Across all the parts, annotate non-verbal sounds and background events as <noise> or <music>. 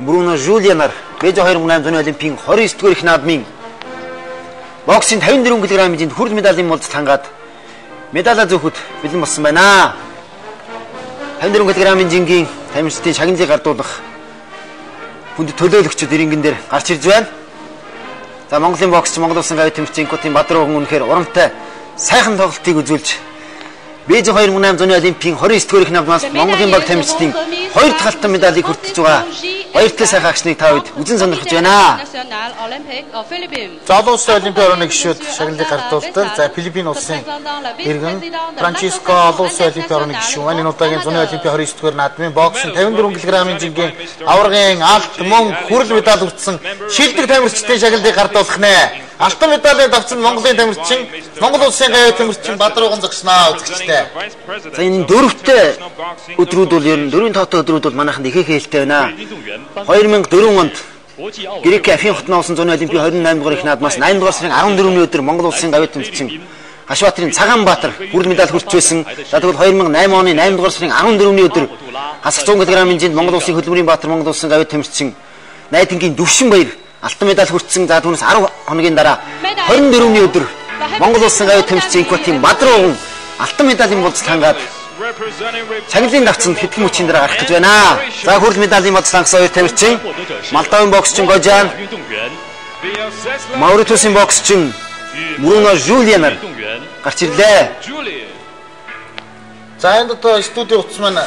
Бруно Жулианаар Бежо 2008 зуны олимпийн 29 дугаар их наадмын боксийн 54 кг хэмжээнд хүрэл медалийн мулд тангаад медалаа зөөхөд бэлэн болсон байна. 54 кг хэмжээний тамирчдын шагналыг гардуулах хүнд төлөөлөгчд ирэнгэн дээр гарч ирж байна. За Монголын боксч Монгол улсын гавь тэмцээн Котын Бадрууган үнэхээр урамтай сайхан тоглолтыг үзүүлж Бээжин 2008 зуны олимпийн 29 дугаар их намнаас Монголын баг тамирчдын хоёр дахь алтан медалийг хүртэж байгаа баяртай сайхан агшныг та үед үзэн сонирхож байна. Залуус олимпийн орны гишүүд шагналыг гардуулдаг. За Филиппин улсын иргэн Франческо Олус олимпийн орны гишүүн маань энэ удаагийн зуны олимпийн 29 дугаар наадмын боксын 54 кг-ийн жингийн аваргын алт мөн хүрэл медаль хүртсэн шилдэг тамирчдын шагналыг гардуулах нэ. Алтан медалийн давцсан Монголын тамирчин, Монгол улсын гавь тамирчин Бадрууган зогсноо үзэгчтэй. За энэ дөрөвтэй өдрүүд бол ер нь дөрвийн тоотой өдрүүд бол манайханд их их ээлтэй байна. 2004 онд Грек Афин хотны усан зуны олимпийн 28 дугаар их наадмаас 8 дугаар сарын 14-ний өдөр Монгол улсын гавь тамирчин Хашбаатарын Цагаанбаатар хүрэл медаль хүртэж байсан. За тэгвэл 2008 оны 8 дугаар сарын 14-ний өдөр хасах 100 кг хэмжээнд Монгол улсын хөдөлмөрийн баатар Монгол улсын гавь тамирчин Найдингийн Дүвшин баяр алтан медаль хүртсэн. За түүнээс 10 хоногийн дараа 24-ний өдөр Монгол улсын гавь тамирчин Инкотын Бадрууган алтан медалийн болц тангаад Цаглын давцанд хэдхэн мөчийн дараа гарах гэж байна. За хүрл медалийн бодц тангасан хоёр тамирчин Молдовын боксчин Гожан Мауритусын боксчин Бруно Жулианаар гарч ирлээ. За энэ одоо студи утас маань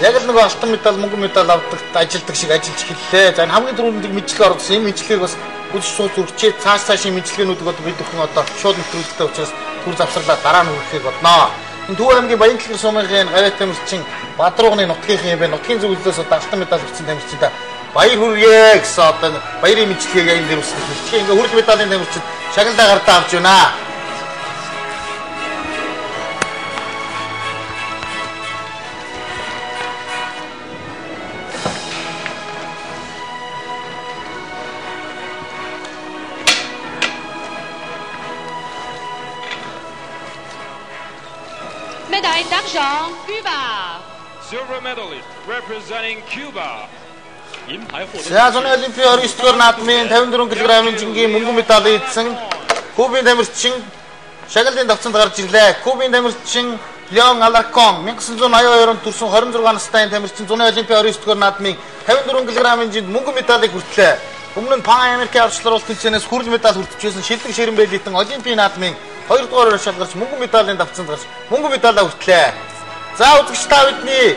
яг л нөгөө алтан медаль, мөнгөн медаль авдаг ажилдаг шиг ажиллаж эхэллээ. За энэ хамгийн түрүүнд мэдлэг орсон. Энэ мэдлэгийг бас үз сууц үрчээ цааш цаашийн мэдлэгээнүүдийг одоо бид бүхэн одоо шууд нэвтрүүлэгтэй учраас түр завсарлаа дараа нь хүрэхийг бодноо. Энэ Төв аймгийн Баянтлаг сумын гавьяа тамирчин Бадруугны нутгийн юм бэ. Нутгийн зөвлөлөөс одоо алтан медаль өгсөн тамирчинтай баяр хүргэе гэсэн одоо баярын мэдлэгийг энэ үсгэж хэлчихээ. Ингээ хүрэл медалийн тамирчин шагналаа гартаа авч байна. Cuba. Silver medalist representing Cuba. За зуны олимпийн 29 дугаар наадмын 54 кг-ийн жингийн мөнгөн медаль эзэн Кубын тамирчин шагналын давцанд гарч ирлээ. Кубын тамирчин Леон Аларкон 1982 онд төрсөн 26 настай тамирчин зуны олимпийн 29 дугаар наадмын 54 кг-ийн жинд мөнгөн медалийг хүртлээ. Өмнө нь Пан Америкийн авчлаар тэмцээнээс хүрэл медаль хүртчихсэн шилдэг ширэн бэлитэн олимпийн наадмын 2 дугаар урагшаал гарч мөнгөн медалийн давцанд гарч мөнгөн медалаа хүртлээ. За үзэгч та бидний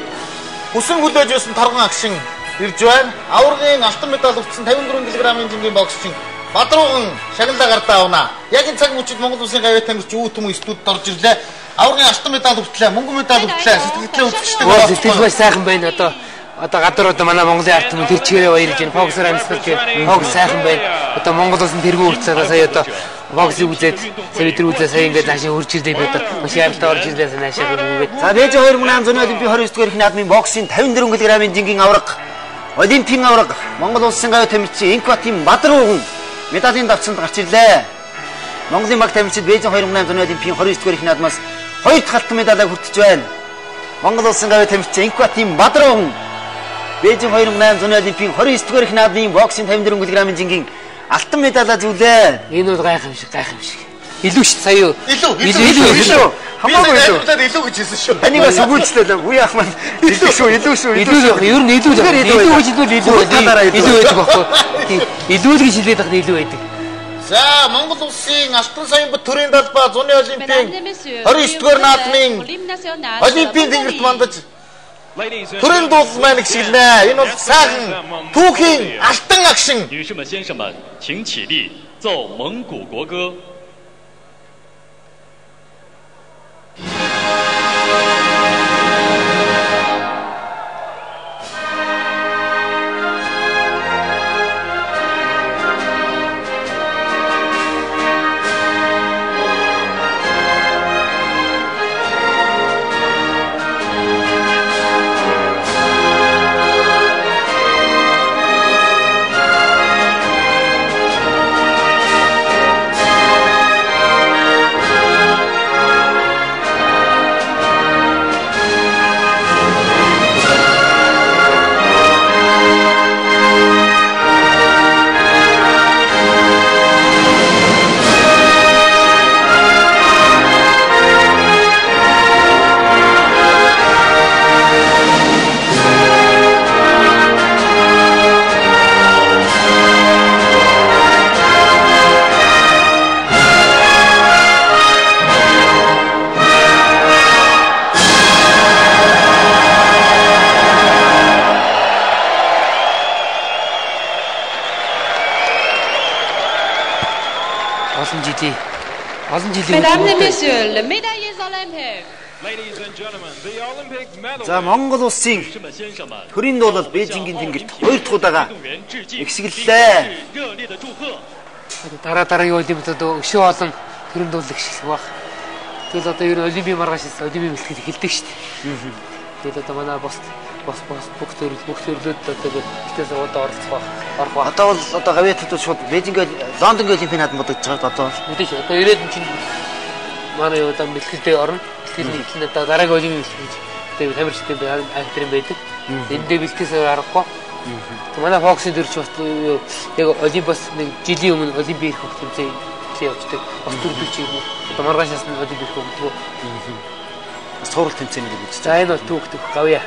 хүсэн хүлээж байсан торгон агшин ирж байна. Аваргын алтан медаль өгсөн 54 кг-ийн жингийн боксчин Бадрууган шагналаа гартаа авна. Яг энэ цаг мөчид Монгол Улсын гавьяа тамирч үүд хүмүүс студид орж ирлээ. Аваргын алтан медаль өгтлээ, мөнгөн медаль өгтлээ. Сэтгэлдээ үзчихдэг. Сэтгэл маш сайхан байна одоо. Одоо гадар одоо манай Монголын ард түмэн тэр чигээрээ баярлж байна. Фоксор амьсгалж байна. Фокс сайхан байна. Одоо Монгол улсын тэргүү хүртэл сая одоо боксыг үзээд сая өдөр үзээ сая ингээд наашаа хурж ирлээ би одоо маш яралтай орж ирлээ сая наашаа хургээд. За 2008 зуны олимпийн 29 дугаар их наадмын боксийн 54 кг-ийн жингийн аварга Олимпийн аварга Монгол улсын гавь тамирчин Инкватын Бадрууган медалийн давцанд гарч ирлээ. Монголын баг тамирчид Бээжин 2008 зуны олимпийн 29 дугаар их наадмаас хоёр дахь алтан медалийг хүртэж байна. Монгол улсын гавь тамирчин Инкватын Бадрууган Бээжин 2008 зуны олимпийн 29 дугаар их наадмын боксийн 54 кг-ийн жингийн алтан медалаа зүлээ. Энэ бол гайхамшиг гайхамшиг. Илүү шүү сая юу? Илүү Илүү илүү. Хамаагүй илүү. Илүү гэж хэлсэн шүү. Таныг бас өгүүлжлээ. Үе ах маань илүү шүү, илүү шүү, Илүү байх. Ер нь илүү л. Илүү гэж хэлвэл илүү байдаг. Илүү байдаг байхгүй. Илүү л гэж хэлээд байх нь илүү байдаг. За Монгол улсын алтан соён төрийн талбай зуны олимпийн 29 дугаар наадмын олимпийн тэнгэрт мандаж Төрийн дуулал маань их шиглэнэ. Энэ бол сайхан түүхийн алтан агшин. 女士们、先生们，请起立，奏蒙古国歌。жилийн өмнө За Монгол улсын төрийн дуулал Бээжингийн тэнгилд хоёр дахь удаага ихсгэллээ. Дараа дараагийн олимпиадад өшөө олон төрийн дуулал ихсэх баг. Тэгэл одоо ер нь олимпийн маргааш олимпийн бэлтгэл эхэлдэг шүү дээ. Тэгэл одоо манай бос бос бос бүх төрөл бүх төрлөд одоо бэлтгэл удаа оролцох баг. Орох баг. Одоо бол одоо гавьяатад шууд Бээжинг Лондонгийн олимпиад бодогдож байгаа одоо. Мэдээж одоо ирээд нь чинь манай юу одоо бэлтгэлтэй орно. Бэлтгэл эхлэн одоо дараагийн олимпийн бэлтгэл тэгээд тамирчтай актрын байдаг. Энд дээр бэлтгэс аргагүй. Манай фоксын дөрч бас юу яг олимпиас нэг жилийн өмнө олимпийн ирэх хэлээ явждаг. Бас төрдөг чи юм. Одоо маргаашаас нь ирэх хөх. Сурал тэмцээнийг гэж. За энэ бол түүх түүх гавья.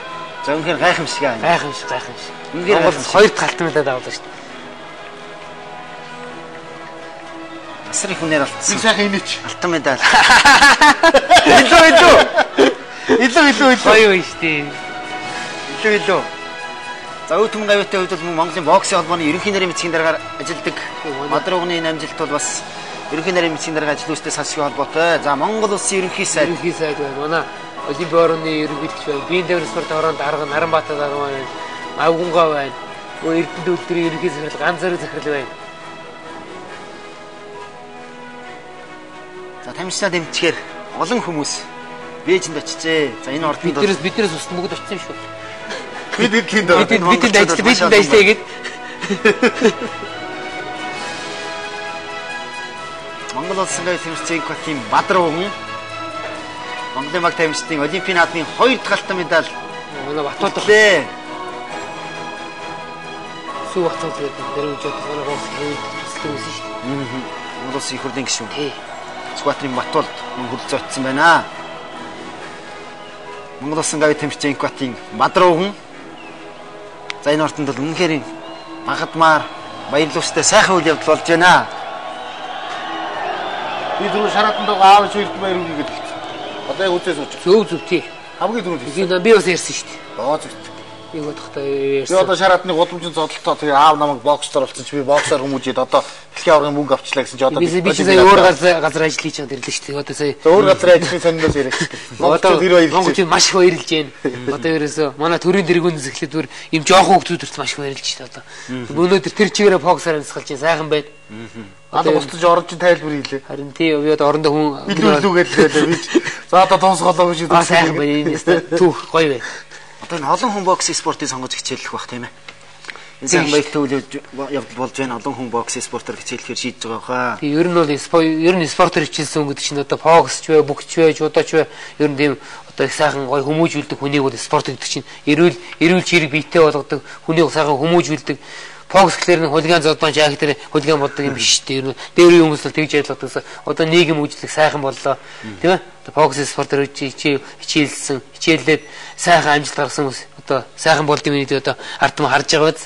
За үнэхээр гайхамшиг аа. Гайхамшиг гайхамшиг. Үнэхээр Монгол хоёр дахь алтан медаль авлаа шүү дээ. Асар их үнээр Нэг алдсан. сайхан инээч. Алтан медаль. <laughs> Илүү илүү. Илүү илүү илүү. Гоё юм шүү дээ. Илүү илүү. За өв түмэн гавьяатай хувьд бол Монголын боксын холбооны ерөнхий нарийн бичгийн дараагаар ажилладаг. Мадруугны амжилт бол бас ерөнхий нарийн бичгийн дараагаар ажил үүстэй салшгүй холбоотой. За Монгол улсын ерөнхий сайд Ерөнхий сайд байна. Манай Олимпийн орны ерөнхийлөгч байна. Биеийн дэврэн спорт ороонд арга Наранбаатар арга байна. Авгунгаа байна. Өө Эрдэнэ үйлдвэрийн ерөнхий захирал ганц зэрэг захирал байна. За тамирчнаа дэмжихээр олон хүмүүс Бээжинд очижээ. За энэ ордонд Биднээс биднээс ус бүгд очсон шүү. Бид тийм даа. Бид бидэнд ажил бидэнд ажиллая гэд. Монгол улсын гай тамирчийн квотын Бадрууган Монголын баг тамирчдын Олимпийн наадмын 2 дахь алтан медаль Батбат лээ. сүү гэдэг дөрөв жод манай гоос хийдэг төсөл үсэн шүү. Монгол улсын их хурлын гишүүн Тий. Скватрын Батболд мөн хурц очсон байна. Монгол улсын гай тамирчийн квотын Бадрууган За энэ ордонд бол үнэхээр багадмаар баярлуустай сайхан үйл явдал болж байна. Би түрүү шараатанд байгаа аав шүрт баяр гэдэг. Одоо яг үтээ сууж. Зөв зөв тий. Хамгийн түрүү хэлсэн. Би би бас ярьсан шүү дээ. Оо. Би бодохдоо Би ярьсан. одоо шараатны гудамжин зодолтоо тэгээ аав намайг боксдор болсон чи би боксоор хүмүүжээд одоо дэлхийн аврагын мөнгө авчлаа гэсэн чи одоо Би би сая өөр газар газар ажил хийж байгаа ирлээ шүү дээ. Одоо сая өөр газрын ажлын сониноос яриад. Одоо Монгол тэр Монгол баярлж. чинь маш их баярлж байна. Одоо ерөөсөө манай төрийн дэргүүнээс эхлээд бүр юм жоохон хүмүүсд маш их баярлж байна одоо. Өнөөдөр тэр чигээрээ фокусаар амьсгалж чинь сайхан байна. Одоо устж орж чинь тайлбар хийлээ. Харин тий би одоо орондоо хүн Билүүлүүгээд хэлээ би. За одоо дуусголоо гэж Аа сайхан байна. Энэ <laughs> түүх гоё байна. Одоо энэ олон хүн бокс спортыг сонгож хичээллэх бах тийм ээ. Энэ сайн баяртай үйл явдал болж байна. Олон хүн бокс спортоор хичээлэхээр шийдэж байгаа хаа. Тэгээ ер нь бол ер нь спортоор хичээлсэн гэдэг чинь одоо фокусч вэ, бүгч вэ, жудаач вэ ер нь тийм одоо их сайхан гоё хүмүүжүүлдэг хүнийг бол спорт гэдэг чинь эрүүл эрүүл чирэг биетэй болгодог хүнийг сайхан хүмүүжүүлдэг фокус гэхлээр нь хулиган зодон жаак дээр хулиган боддог юм биш шүү дээ. Нь дээр хүмүүс л тэгж ойлгодогсоо одоо нийгэм үйлчлэг сайхан боллоо. Тийм ээ? Фокус спортоор хичээлсэн, хичээллээд сайхан амжилт гаргасан хүмүүс одоо сайхан болд юм гэдэг одоо ард түмэн харж байгаа биз.